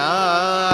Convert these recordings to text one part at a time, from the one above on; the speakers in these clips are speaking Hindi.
ಆ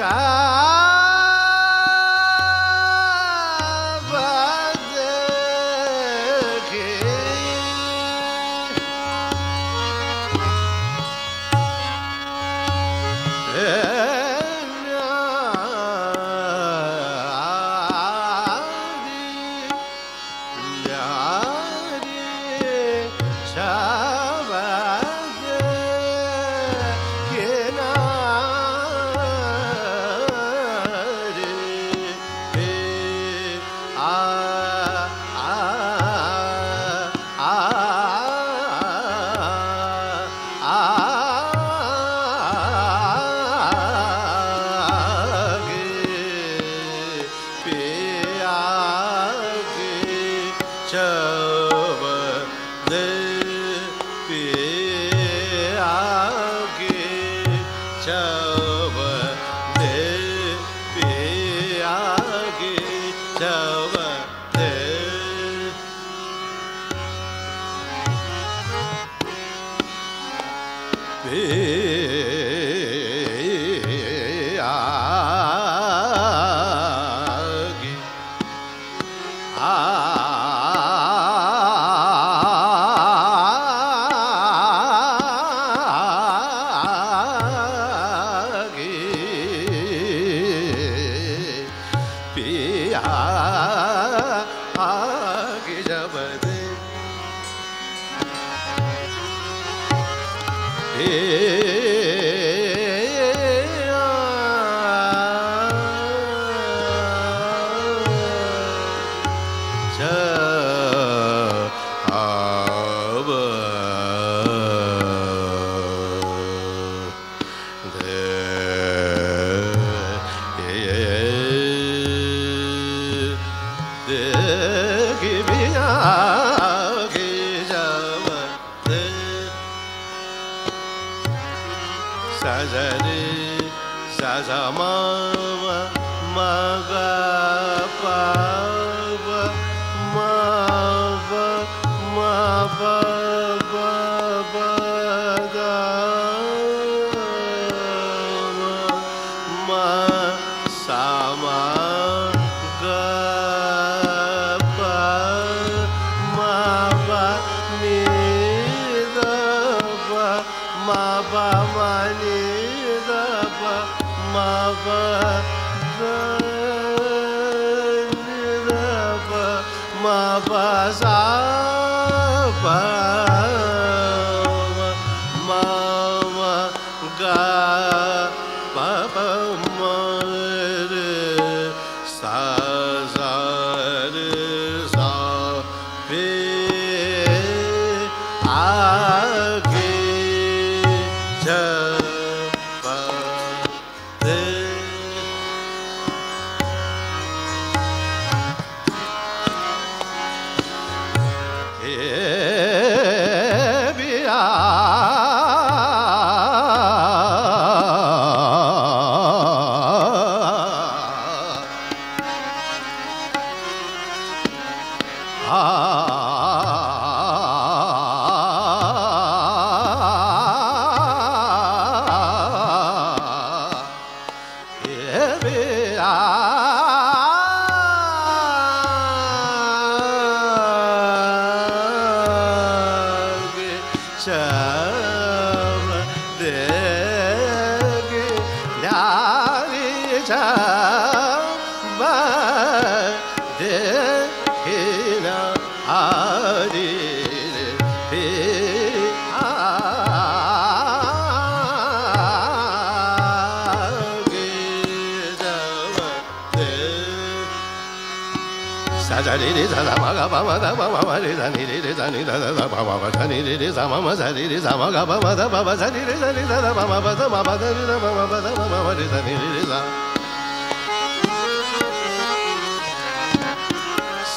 shine. 啊。बाप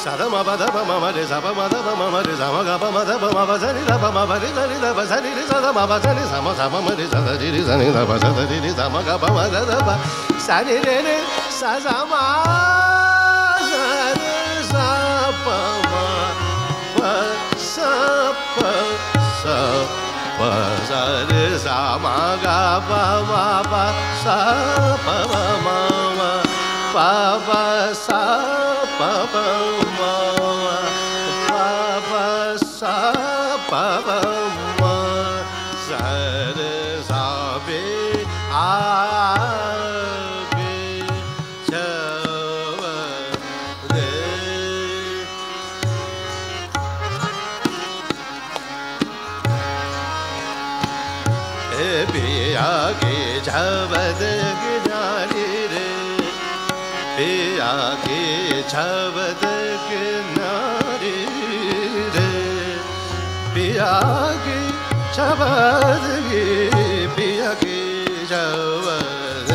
సరే పద మమ రి సమ మద మమ రి సమ గప మద పమ పని దప మమ రి సని దప సని రి సద మమ సని సమ సమ మరి సద రి రి సని దప సద రి రి సమ గప మద దప సని రే రే స सर सा म सा प पे आगे छावद किनारे रे। पे आगे छावद गे पे आगे छावद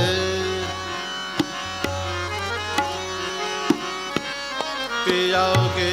पे आगे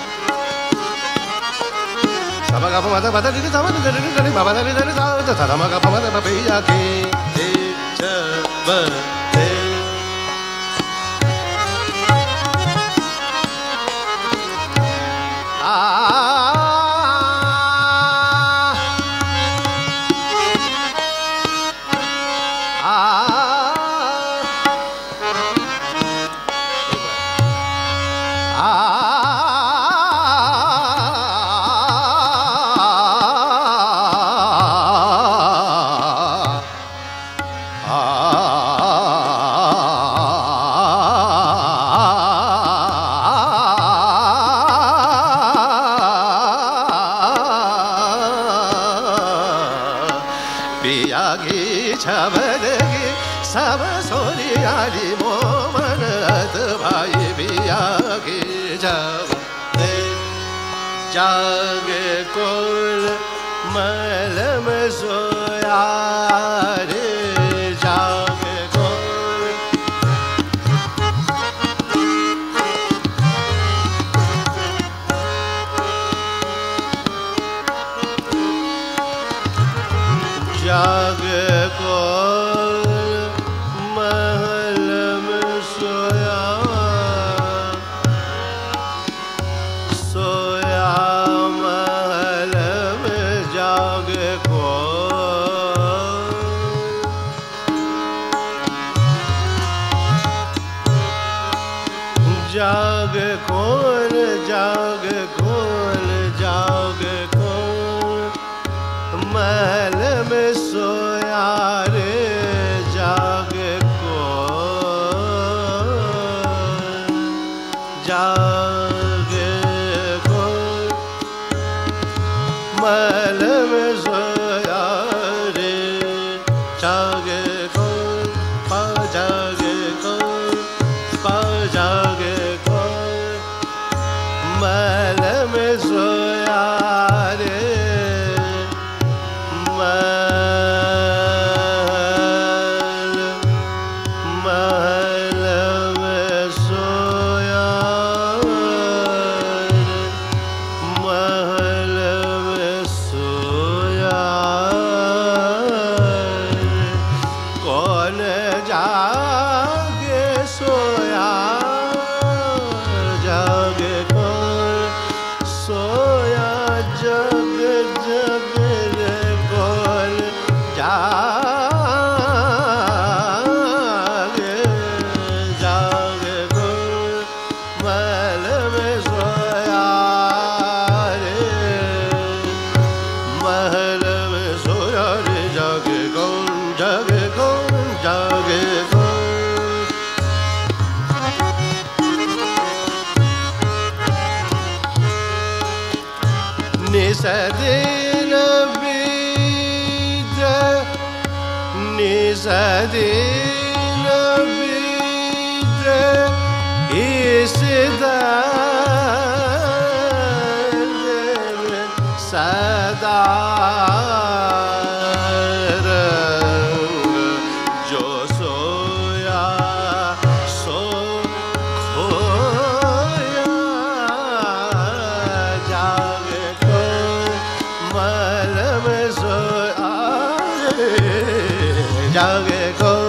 Sama ga ma da ba da ni sama ni da ni da ni ba ba da ni da ni sa da sama ga ma da ba pe ya ke e cha ba कमल में सोया रे। 唱越歌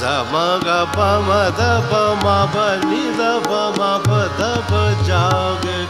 sa ma ga pa ma da pa ma pa ni da pa ma pa da pa jage con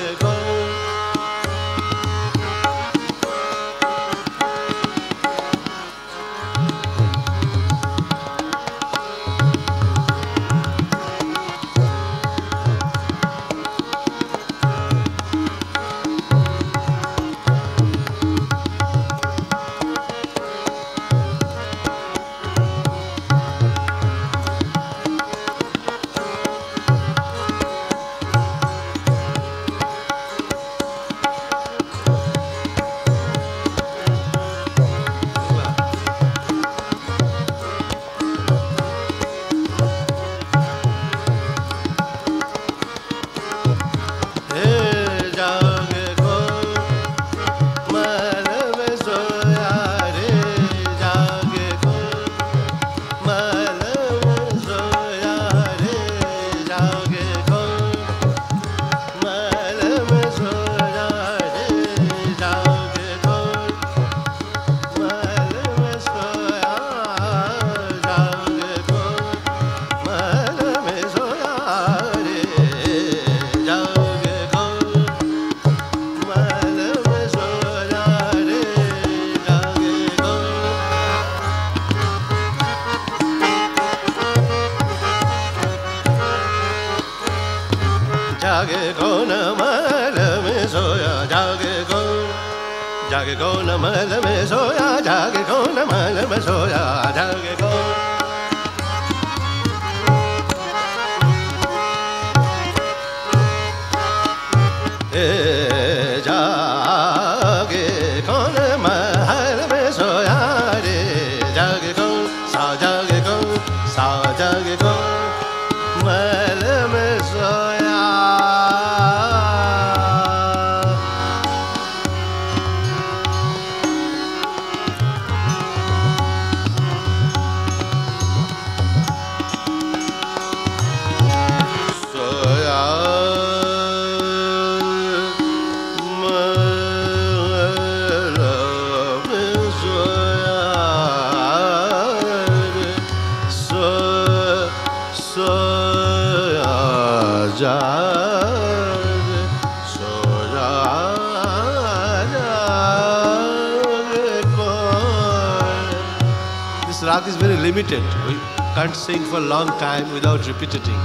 ko hey this is very limited. We can't sing for a long time without repeating.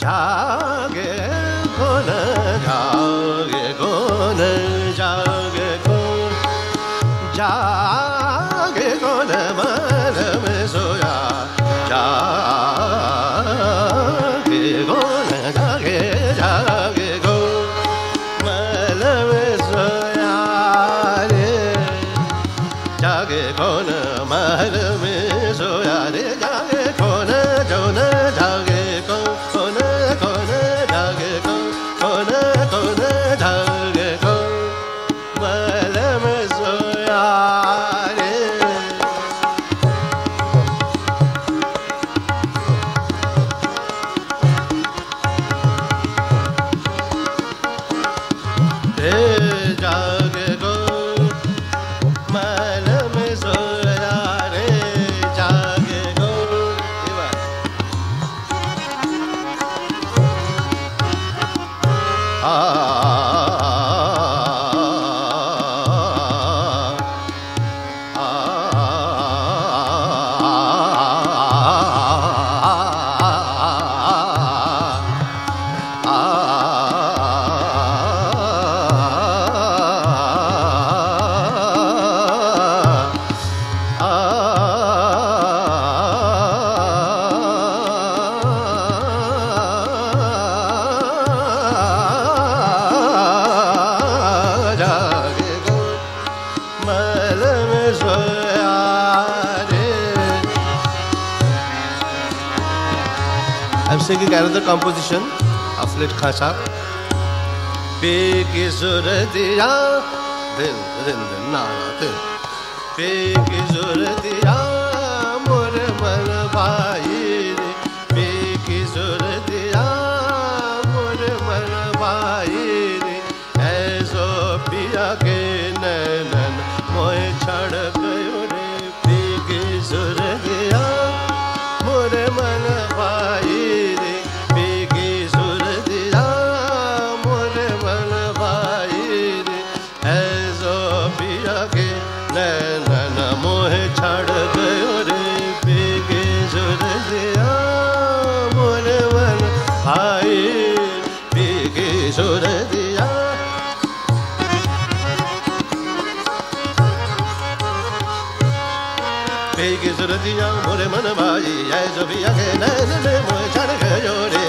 Jage kona, jage kona, jage kona, jage kona, manam soya, jage another composition of Lit Khan Sahab. Pe ki zor diya, din din din na na din. Pe ki sur mure man bhai jai jo bhi age nain ne mo chan ke jore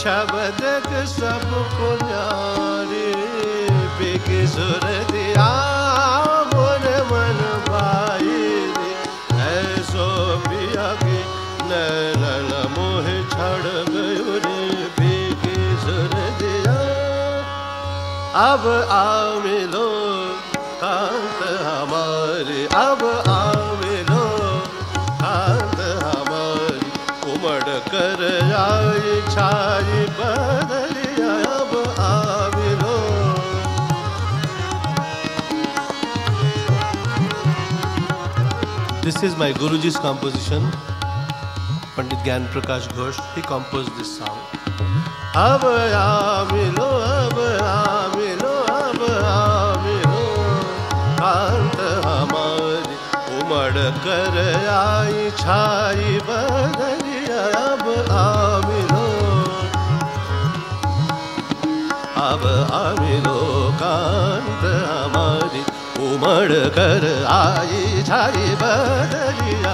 अच्छा छबदक सब पुजारी बिग सुर दिया मन भाई ऐसो पिया के नैन मोह छड़ बिग सुर दिया। अब आ मिलो This is my Guruji's composition. Pandit Gyan Prakash Ghosh, he composed this song. कर आई छाई बदलिया अब अब उमड़ कर आई छाई बदली.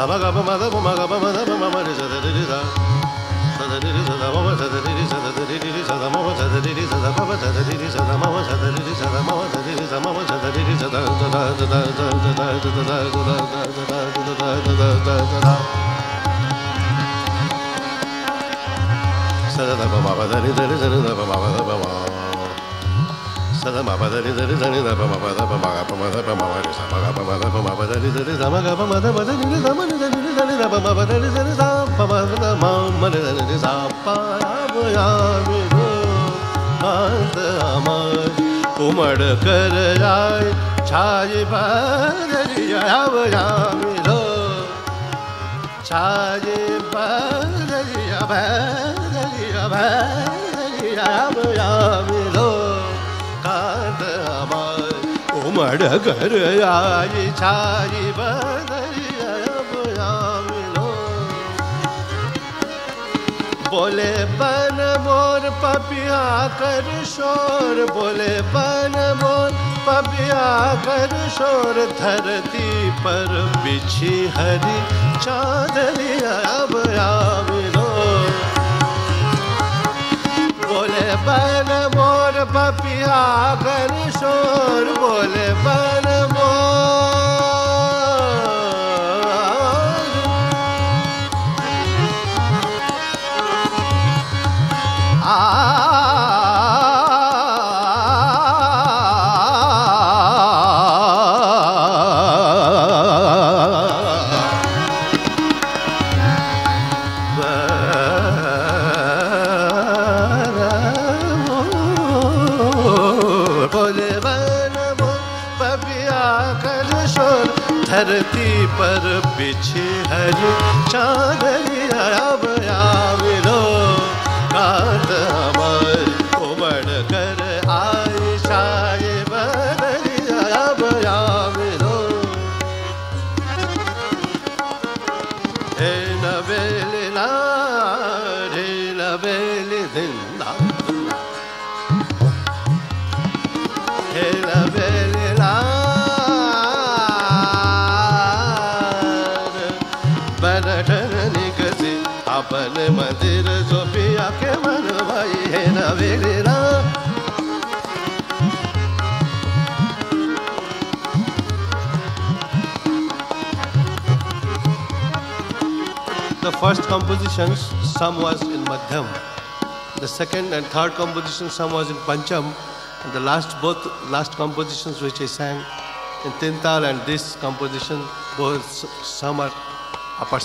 సమ గమ మద గుమ గమ మద మమ మరి సదరి స సదరి సద మమ సదరి సదరి సద మమ సదరి సద మమ సదరి సద మమ సదరి సద మమ సదరి సద మమ సదరి సద సద సద సద సద సద సద సద da da ba ba da da da da da ba ba da ba ba उमड़ कर आए छाई बदलिया मिलो छाई बदलिया बदलिया बदलिया उमड़ कर आई छाई बोले, बन मोर पपिया कर शोर, बोले, बन मोर पपिया कर शोर, धरती पर बिछी हरी चादरिया, अब आमिलो बोले बन मोर पपिया कर शोर। बोले बन मोर चादर first compositions, some was in Madhyam. The second and third composition, some was in Pancham. And the last, both last compositions which I sang in Tintal and this composition, both some are upper